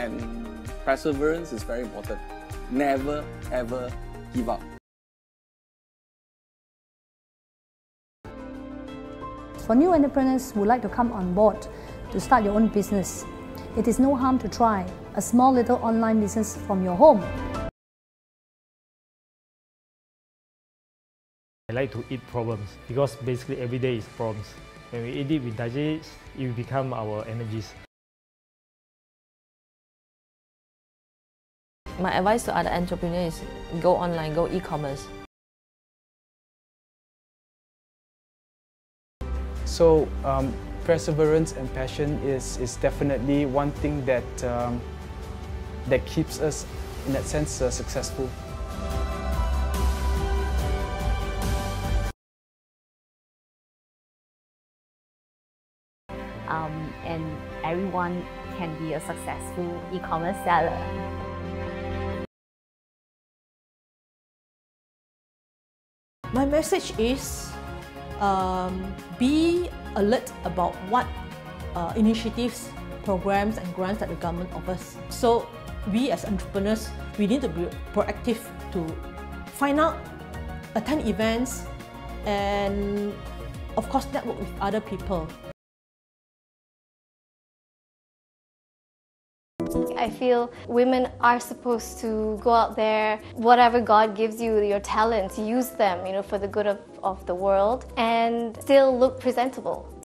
And perseverance is very important. Never ever give up. For new entrepreneurs who would like to come on board to start your own business, it is no harm to try a small little online business from your home. I like to eat problems because basically every day is problems. When we eat it, we digest it, will become our energies. My advice to other entrepreneurs is go online, go e-commerce. So um, perseverance and passion is, is definitely one thing that, um, that keeps us, in that sense, uh, successful. Um, and everyone can be a successful e-commerce seller. My message is um, be alert about what uh, initiatives, programs and grants that the government offers. So we as entrepreneurs, we need to be proactive to find out, attend events and of course network with other people. I feel women are supposed to go out there, whatever God gives you, your talents, use them, you know, for the good of, of the world and still look presentable.